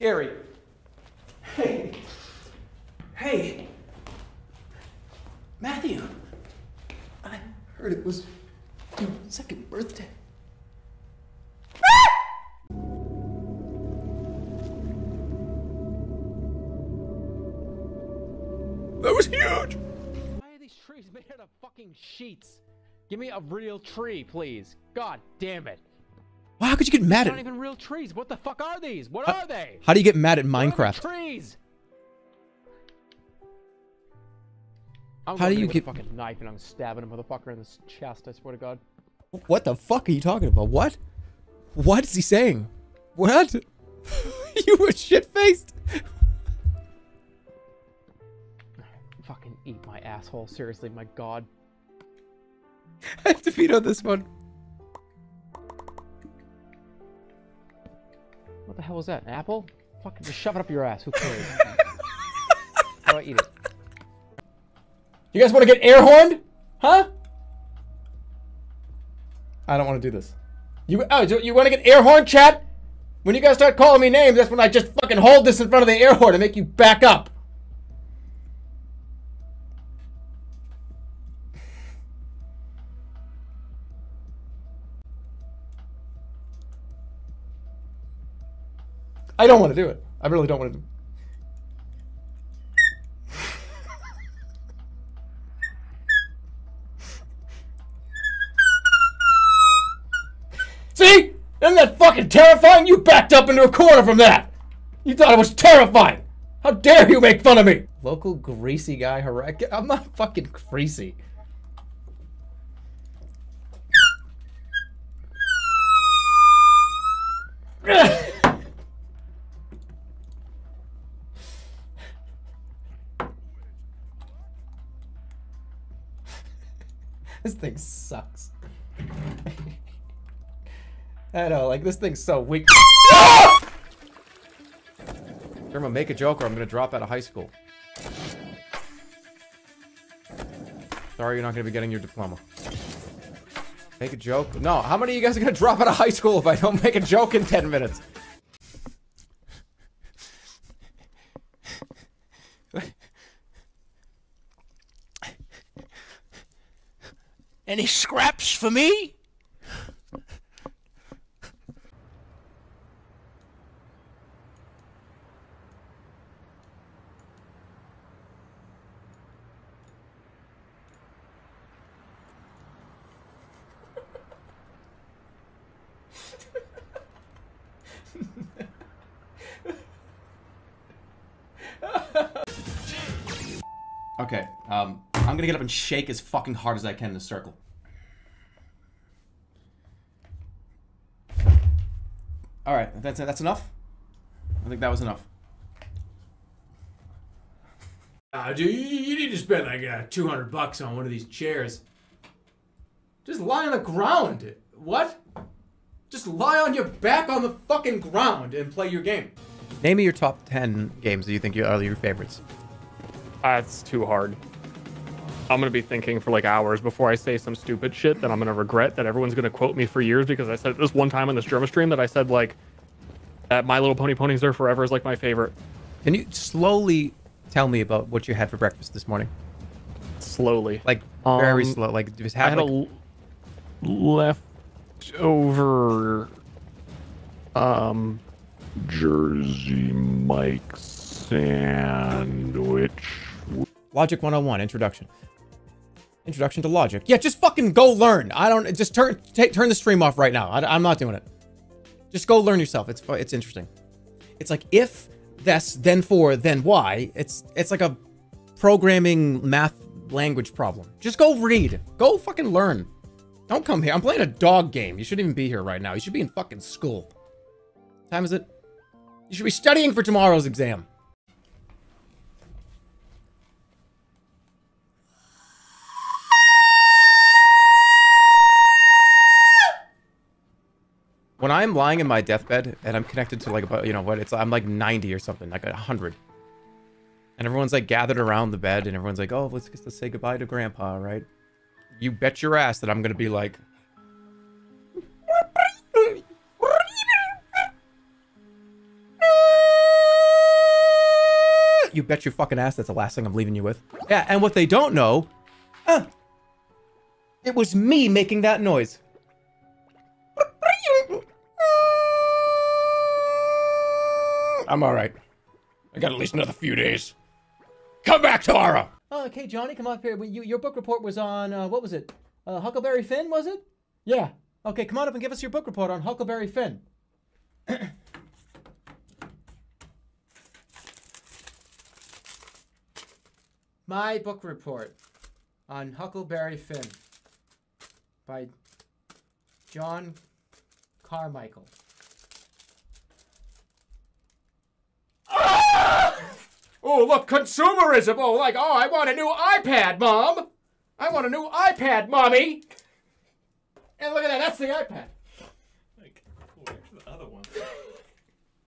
Gary. Hey. Hey. Matthew. I heard it was your second birthday. Of fucking sheets? Give me a real tree, please. God damn it. How could you get mad at not even real trees. What the fuck are these? What How- are they? How do you get mad at What are the Minecraft? trees. I'm How do you get- a fucking knife and I'm stabbing a motherfucker in the chest? I swear to God. What the fuck are you talking about? What? What is he saying? What? you were shit faced. Eat my asshole. Seriously, my God. I have to veto this one. What the hell was that? An apple? Fucking just shove it up your ass. Who cares? How do I eat it? You guys want to get air horned? Huh? I don't want to do this. You oh, you, you want to get air horn, chat? When you guys start calling me names, that's when I just fucking hold this in front of the air horn and make you back up. I don't want to do it. I really don't want to do it. See? Isn't that fucking terrifying? You backed up into a corner from that. You thought it was terrifying. How dare you make fun of me? Local greasy guy harass. I'm not fucking greasy. this thing sucks. I know, like this thing's so weak. Jerma, make a joke or I'm gonna drop out of high school. Sorry, you're not gonna be getting your diploma. Make a joke? No, how many of you guys are gonna drop out of high school if I don't make a joke in 10 minutes? Any scraps for me? Okay, um, I'm gonna get up and shake as fucking hard as I can in a circle. All right, that's that's enough. I think that was enough. Uh, dude, you, you need to spend like uh, 200 bucks on one of these chairs. Just lie on the ground. What? Just lie on your back on the fucking ground and play your game. Name me your top 10 games that you think are your favorites. That's too hard. I'm gonna be thinking for like hours before I say some stupid shit that I'm gonna regret that everyone's gonna quote me for years because I said this one time on this Jerma stream that I said like that My Little Pony Ponies Are Forever is like my favorite. Can you slowly tell me about what you had for breakfast this morning? Slowly. Like very Um, slow. Like just I have had like, a l- leftover um Jersey Mike sandwich. Logic 101 introduction. Introduction to logic. Yeah, just fucking go learn. I don't just turn turn the stream off right now. I, am not doing it. Just go learn yourself. It's it's interesting. It's like if this then for then why. It's it's like a programming math language problem. Just go read. Go fucking learn. Don't come here. I'm playing a dog game. You shouldn't even be here right now. You should be in fucking school. What time is it? You should be studying for tomorrow's exam. When I'm lying in my deathbed and I'm connected to like about you know what it's I'm like 90 or something, like 100. And everyone's like gathered around the bed and everyone's like, "Oh, let's let's say goodbye to grandpa, right?" You bet your ass that I'm to be like You bet your fucking ass that's the last thing I'm leaving you with. Yeah, and what they don't know, uh, it was me making that noise. I'm all right. I got at least another few days. Come back tomorrow. Oh, okay, Johnny, come up here. You, your book report was on, uh, what was it? Uh, Huckleberry Finn, was it? Yeah. Okay, come on up and give us your book report on Huckleberry Finn. My book report on Huckleberry Finn by John Carmichael. Oh, look, consumerism. Oh, like, oh, I want a new iPad, Mom. I want a new iPad, Mommy. And look at that. That's the iPad. Like, where's the other one?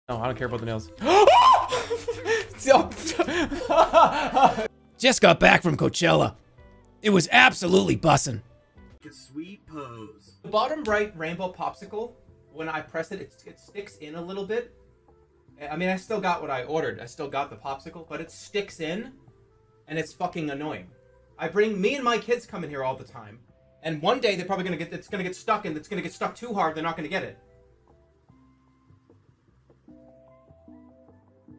No, I don't care about the nails. Just got back from Coachella. It was absolutely bussin'. A sweet pose. The bottom right rainbow popsicle, when I press it, it, it sticks in a little bit. I mean, I still got what I ordered. I still got the popsicle, but it sticks in, and it's fucking annoying. I bring me and my kids come in here all the time, and one day they're probably gonna get it's gonna get stuck, and it's gonna get stuck too hard. They're not gonna get it.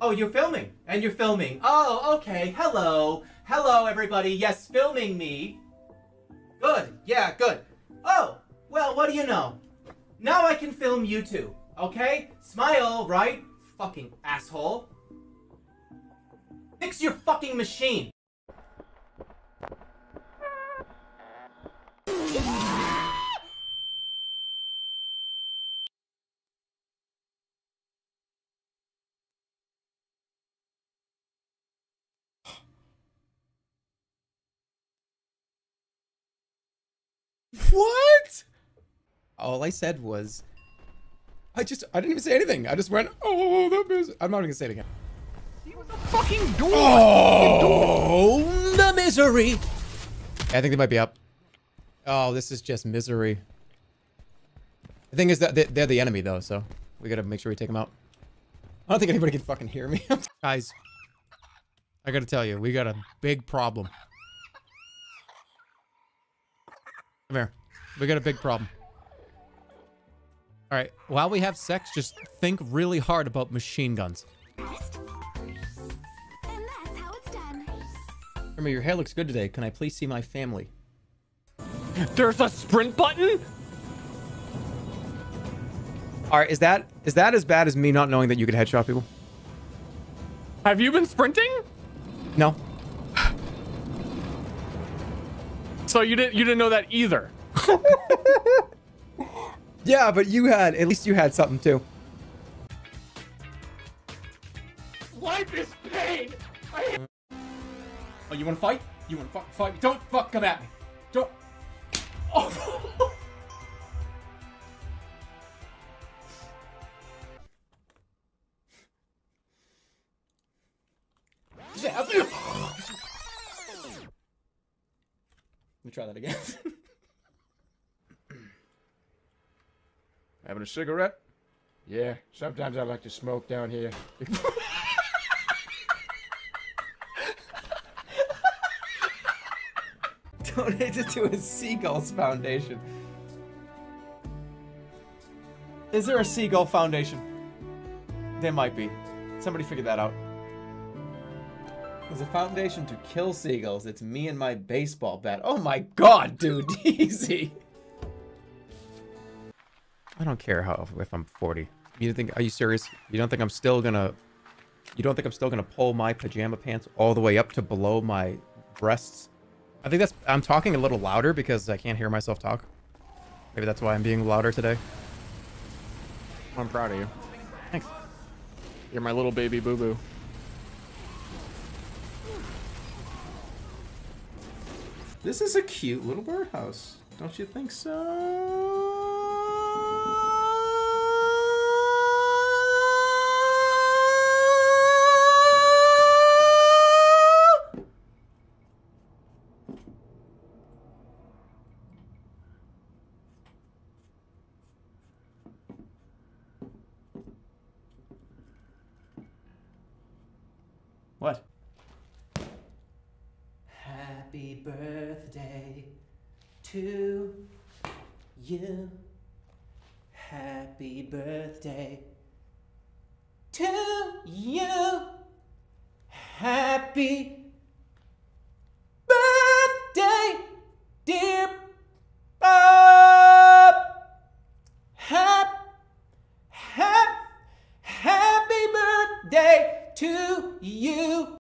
Oh, you're filming, and you're filming. Oh, okay. Hello, hello, everybody. Yes, filming me. Good. Yeah, good. Oh, well, what do you know? Now I can film you too. Okay? Smile, right? Fucking asshole. Fix your fucking machine. What? All I said was, I just, I didn't even say anything. I just went, oh, oh, oh the misery. I'm not even gonna say it again. He was a Fucking door. Oh. oh, the misery. I think they might be up. Oh, this is just misery. The thing is that they- they're the enemy, though, so we gotta make sure we take them out. I don't think anybody can fucking hear me. Guys, I gotta tell you, we got a big problem. Come here. We got a big problem. All right, while we have sex, just think really hard about machine guns. And that's how it's done. Remember, your hair looks good today. Can I please see my family? There's a sprint button. All right, is that is that as bad as me not knowing that you could headshot people? Have you been sprinting? No. So you didn't you didn't know that either. Yeah, but you had at least you had something too. Life is pain. I... Oh, you want to fight? You want to fuck fight? Don't fuck come at me. Don't. Oh. Let me try that again. Having a cigarette? Yeah, sometimes I like to smoke down here. Donated to a Seagulls Foundation. Is there a Seagull Foundation? There might be. Somebody figure that out. There's a foundation to kill seagulls. It's me and my baseball bat. Oh my god, dude. Easy. I don't care how if I'm 40. You think are you serious? You don't think I'm still gonna you don't think I'm still gonna pull my pajama pants all the way up to below my breasts? I think that's I'm talking a little louder because I can't hear myself talk. Maybe that's why I'm being louder today. I'm proud of you. Thanks. You're my little baby boo boo. This is a cute little birdhouse. Don't you think so? Happy birthday to you. Happy birthday to you. Happy birthday, dear Bob. Hap, hap, happy birthday to you.